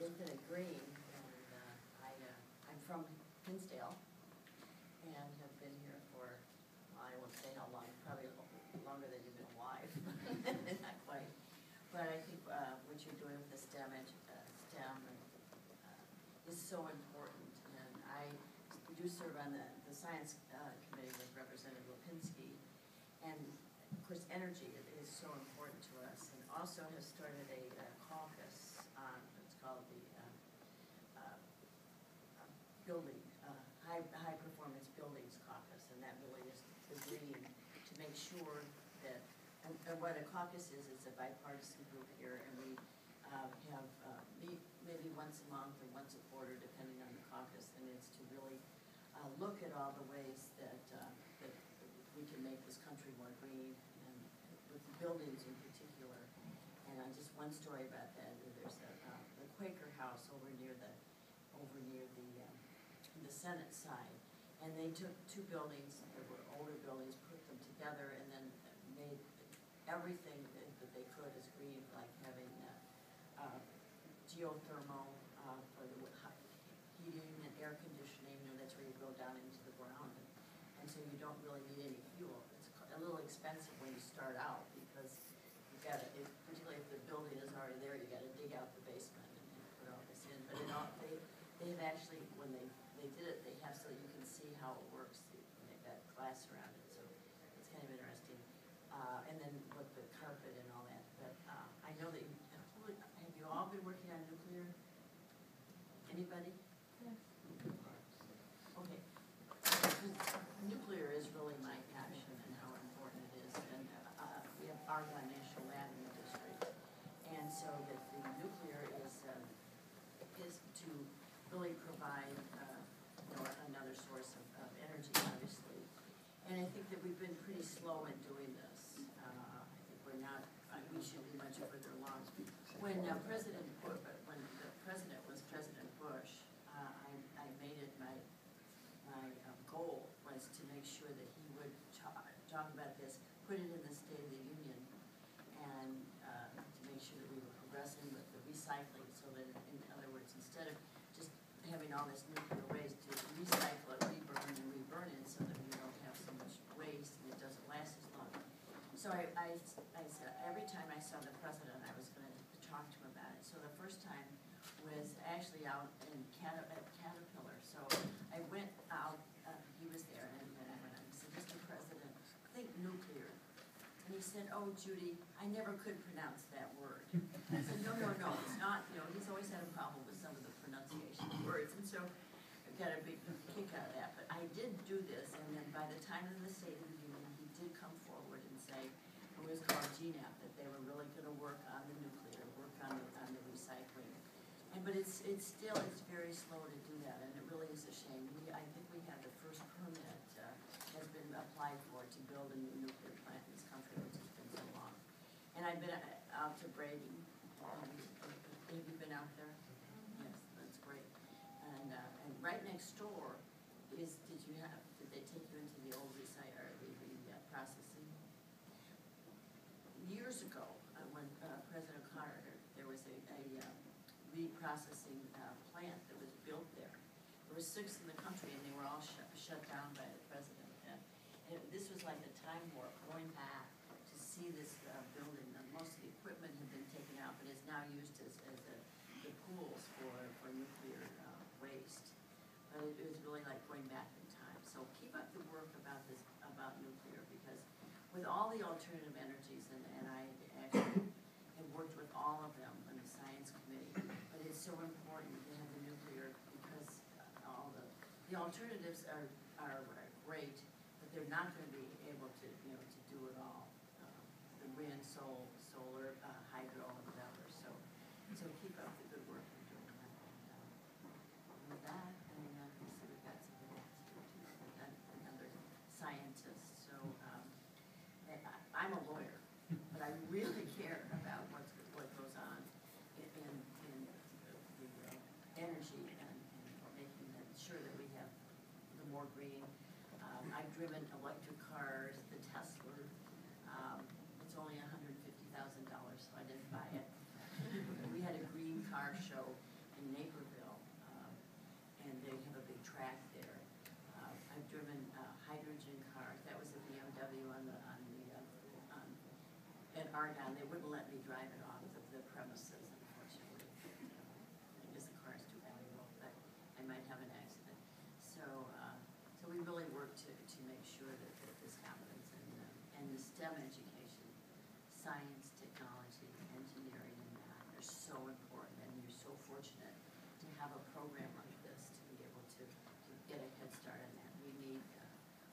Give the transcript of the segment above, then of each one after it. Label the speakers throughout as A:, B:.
A: Infinite Green, and uh, I, uh, I'm from Hinsdale, and have been here for, well, I won't say how long, probably longer than you've been alive, not quite. But I think uh, what you're doing with the STEM, uh, STEM uh, is so important, and I do serve on the, the Science uh, Committee with Representative Lipinski, and of course, energy is so important to us, and also has started a uh, caucus on, it's called the uh, uh, uh, Building, uh, High, High Performance Buildings Caucus, and that really is the green to make sure that, and and what a caucus is, it's a bipartisan group here, and we uh, have, uh, meet maybe once a month or once a quarter, depending on the caucus, and it's to really uh, look at all the ways that, uh, that we can make this country more green, and with buildings in particular. And uh, just one story about that, there's a, uh, the Quaker House over near the, over near the, um, the Senate side. And they took two buildings, that were older buildings, together, and then made everything that that they could as green, like having uh, uh, geothermal uh, for the heating and air conditioning, you know, that's where you go down into the ground. And so you don't really need any fuel. It's a little expensive when you start out because you've got to, particularly if the building is already there, you got to dig out the basement and and put all this in. But it all, they, they have actually, when they, they did it, they have so you can see how it works. And They've got glass around it, so it's kind of interesting. Uh, and then with the carpet and all that. But, uh, I know that you, have you all been working on nuclear? Anybody? Okay. Nuclear is really my passion and how important it is, and, uh, we have Argonne National Lab in the district. And so that the nuclear is, um, is to really provide, uh, you know, another source of, of energy, obviously. And I think that we've been pretty slow in doing this. Uh, I think we're not, uh, we should be much further along. When uh, President, Bu- uh, when the president was President Bush, uh, I, I made it my, my um, goal was to make sure that he would ta- talk about this, put it in the State of the Union, and uh, to make sure that we were progressing with the recycling, so that, in other words, instead of just having all this nuclear waste, to recycle it, reburn and reburn it, so that we don't have so much waste and it doesn't last as long. So I, I, I said, every time I saw the president, I was gonna talk to him about it. So the first time was actually out in Cat- at Caterpillar. So I went out, uh, he was there, and then I went, out and said, Mr. President, think nuclear. And he said, oh, Judy, I never could pronounce that word. I said, no, no, no, it's not, you know, he's always had a problem with some of the pronunciation of words. And so I got a big kick out of that. But I did do this, and then by the time of the State of the Union, he did come forward and say, it was called GNEP, that they were really gonna work on the nuclear, work on the, on the recycling. And, but it's, it's still, it's very slow to do that, and it really is a shame. We, I think we have the first permit, uh, has been applied for to build a new nuclear plant in this country, which has been so long. And I've been uh, out to Brady, have you been out there? Yes, that's great. And, uh, and right next door is, did you have, did they take you into the old recyc, or the, uh, processing? Years ago, uh, when uh, President Carter, there was a, a uh, reprocessing uh, plant that was built there. There were six in the country and they were all shut, shut down by the president. And and this was like a time warp, going back to see this uh, building. And Most of the equipment had been taken out, but is now used as, as the, the pools for, for nuclear it was really like going back in time. So keep up the work about this, about nuclear, because with all the alternative energies, and, and I actually have worked with all of them on the science committee, but it's so important to have the nuclear, because all the, the alternatives are, are great, but they're not gonna be able to, you know, to do it all. Uh, The wind, solar, more green. Um, I've driven electric cars, the Tesla. Um, it's only $150,000, so I didn't buy it. we had a green car show in Naperville, uh, and they have a big track there. Uh, I've driven uh, hydrogen cars. That was a BMW on the on the uh, um, at Argonne. They wouldn't let me drive it all. Work to, to make sure that, that this happens, and, uh, and the STEM education, science, technology, engineering, and math are so important, and you're so fortunate to have a program like this, to be able to, to get a head start on that. We need, uh,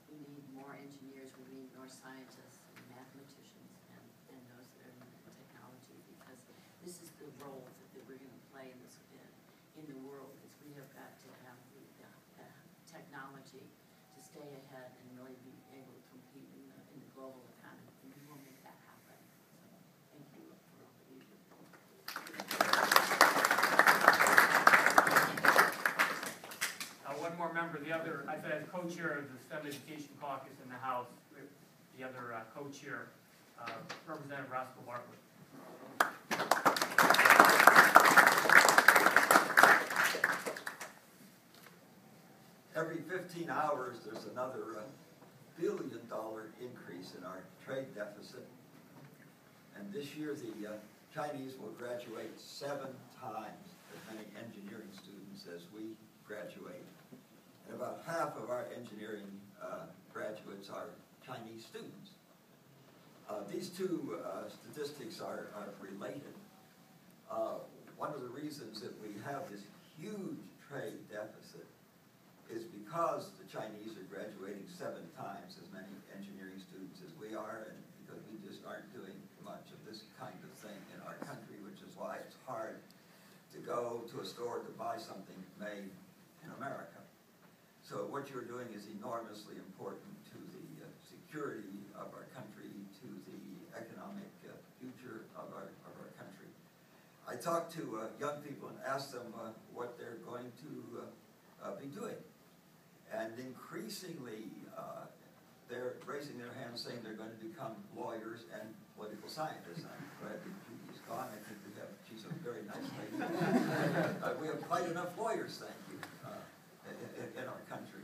A: we need more engineers, we need more scientists and mathematicians and, and those that are in technology, because this is the role that, that we're gonna play in this, in, in the world, is we have got to have the, the, the technology to stay ahead and really be able to compete in the, in the global economy, and we will make that happen. So, thank you for all that you do.
B: Uh, one more member, the other, I said as co-chair of the STEM Education Caucus in the House, the other uh, co-chair, uh, Representative Roscoe Bartlett.
C: Every fifteen hours, there's another uh, billion dollar increase in our trade deficit. And this year, the uh, Chinese will graduate seven times as many engineering students as we graduate. And about half of our engineering uh, graduates are Chinese students. Uh, These two uh, statistics are are related. Uh, One of the reasons that we have this huge trade deficit is because the Chinese are graduating seven times as many engineering students as we are, and because we just aren't doing much of this kind of thing in our country, which is why it's hard to go to a store to buy something made in America. So what you're doing is enormously important to the uh, security of our country, to the economic uh, future of our, of our country. I talk to uh, young people and ask them uh, what they're going to uh, uh, be doing. And increasingly, uh, they're raising their hands saying they're going to become lawyers and political scientists. I'm glad that Judy's gone. I think we have, she's a very nice lady. Uh, We have quite enough lawyers, thank you, uh, in, in- our country.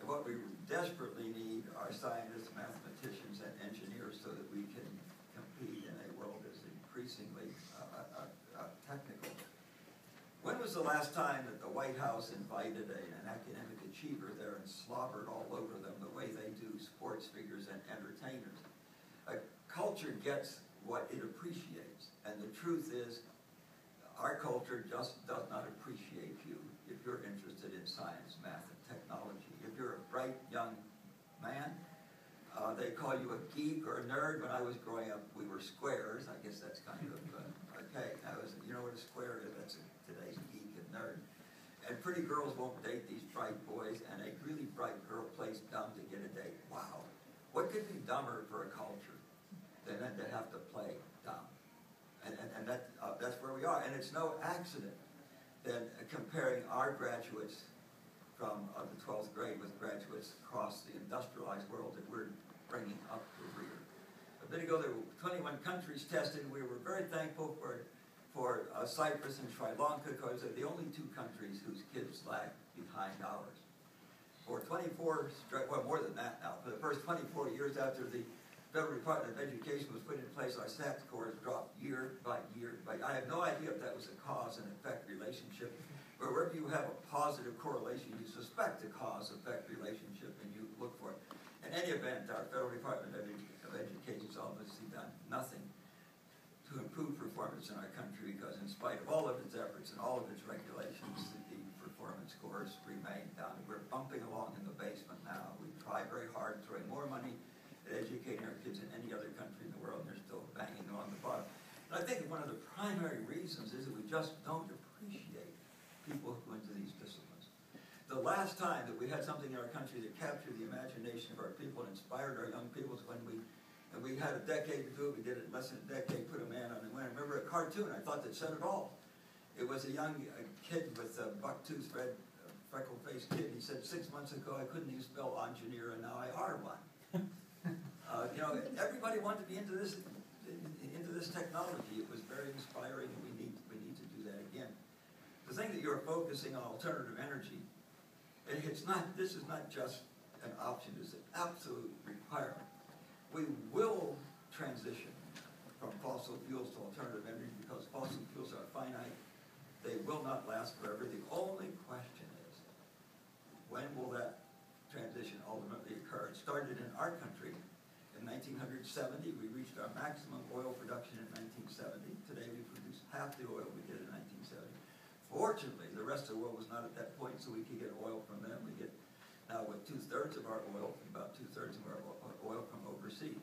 C: And what we desperately need are scientists, mathematicians, and engineers so that we can compete in a world that's increasingly uh, uh, uh, technical. When the last time that the White House invited a- an academic achiever there and slobbered all over them the way they do sports figures and entertainers? A culture gets what it appreciates, and the truth is, our culture just does not appreciate you if you're interested in science, math, and technology. If you're a bright young man, uh, they call you a geek or a nerd. When I was growing up, we were squares. I guess that's kind of uh, archaic. I was, you know what a square is? That's a, today's nerd. And pretty girls won't date these bright boys, and a really bright girl plays dumb to get a date. Wow. What could be dumber for a culture than to have to play dumb? And, and, and that, uh, that's where we are. And it's no accident that comparing our graduates from uh, the 12th grade with graduates across the industrialized world that we're bringing up the rear. A bit ago, there were 21 countries tested. We were very thankful for, for uh, Cyprus and Sri Lanka because they're the only two countries whose kids lag behind ours. For 24, well, more than that now, for the first 24 years after the Federal Department of Education was put in place, our SAT scores dropped year by year. But I have no idea if that was a cause and effect relationship. But wherever you have a positive correlation, you suspect a cause-effect relationship and you look for it. In any event, our Federal Department of Edu- of Education has obviously done nothing to improve performance in our country because in spite of efforts and all of its regulations, the performance scores remain down. We're bumping along in the basement now. We try very hard, throwing more money at educating our kids in any other country in the world, and they're still banging along the bottom. And I think one of the primary reasons is that we just don't appreciate people who go into these disciplines. The last time that we had something in our country that captured the imagination of our people and inspired our young people is when we, and we had a decade to do it, we did it in less than a decade, put a man on the wind. I remember a cartoon, I thought that said it all. It was a young uh, kid with a buck-toothed, red, uh, freckle-faced kid. He said, six months ago, I couldn't even spell engineer, and now I are one. Uh, you know, everybody wanted to be into this, into this technology. It was very inspiring, and we need, we need to do that again. The thing that you're focusing on alternative energy, and it's not, this is not just an option, it's an absolute requirement. We will transition from fossil fuels to alternative energy because fossil fuels are finite. They will not last forever. The only question is, when will that transition ultimately occur? It started in our country in nineteen hundred seventy. We reached our maximum oil production in nineteen seventy. Today, we produce half the oil we did in nineteen seventy. Fortunately, the rest of the world was not at that point, so we could get oil from them. We get now with two-thirds of our oil, about two-thirds of our oil from overseas.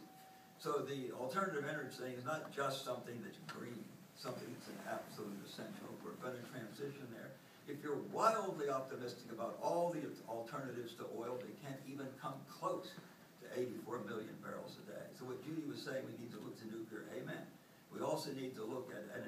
C: So the alternative energy thing is not just something that's green, something that's an absolute essential. We're gonna transition there. If you're wildly optimistic about all the alternatives to oil, they can't even come close to eighty-four million barrels a day. So what Judy was saying, we need to look to nuclear, amen. We also need to look at, at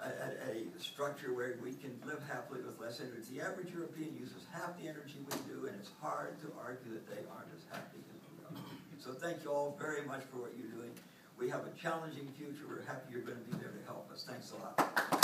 C: at, at a structure where we can live happily with less energy. The average European uses half the energy we do, and it's hard to argue that they aren't as happy as we are. So thank you all very much for what you're doing. We have a challenging future. We're happy you're going to be there to help us. Thanks a lot.